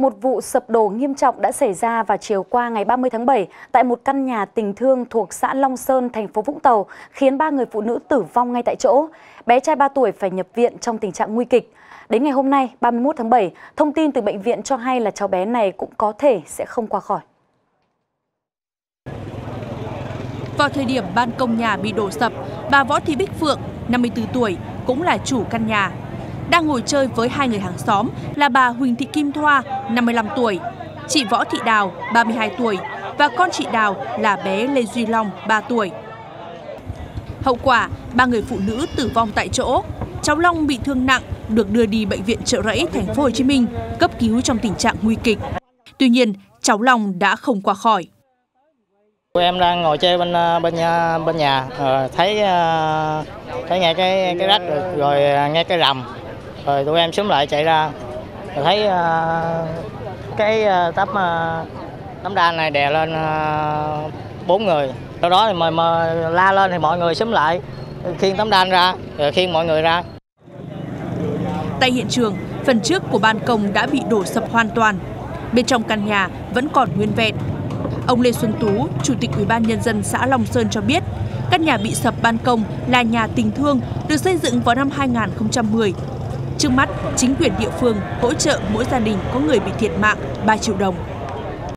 Một vụ sập đổ nghiêm trọng đã xảy ra vào chiều qua ngày 30 tháng 7 tại một căn nhà tình thương thuộc xã Long Sơn, thành phố Vũng Tàu, khiến ba người phụ nữ tử vong ngay tại chỗ. Bé trai 3 tuổi phải nhập viện trong tình trạng nguy kịch. Đến ngày hôm nay, 31 tháng 7, thông tin từ bệnh viện cho hay là cháu bé này cũng có thể sẽ không qua khỏi. Vào thời điểm ban công nhà bị đổ sập, bà Võ Thị Bích Phượng, 54 tuổi, cũng là chủ căn nhà, đang ngồi chơi với hai người hàng xóm là bà Huỳnh Thị Kim Thoa, 55 tuổi, chị Võ Thị Đào, 32 tuổi và con chị Đào là bé Lê Duy Long, 3 tuổi. Hậu quả, ba người phụ nữ tử vong tại chỗ. Cháu Long bị thương nặng, được đưa đi bệnh viện Trợ Rẫy, thành phố Hồ Chí Minh cấp cứu trong tình trạng nguy kịch. Tuy nhiên, cháu Long đã không qua khỏi. Em đang ngồi chơi bên ờ, bên nhà bên nhà ờ, thấy ờ, thấy nghe cái cái rách rồi, rồi nghe cái rầm rồi tụi em xuống lại chạy ra. Rồi thấy uh, cái uh, tấm uh, tấm đan này đè lên bốn uh, người. Sau đó thì mời mà la lên thì mọi người xúm lại. Khiêng tấm đan ra rồi khiêng mọi người ra. Tại hiện trường phần trước của ban công đã bị đổ sập hoàn toàn. Bên trong căn nhà vẫn còn nguyên vẹn. Ông Lê Xuân Tú chủ tịch ủy ban nhân dân xã Long Sơn cho biết căn nhà bị sập ban công là nhà tình thương được xây dựng vào năm 2010 Trước mắt, chính quyền địa phương hỗ trợ mỗi gia đình có người bị thiệt mạng 3 triệu đồng.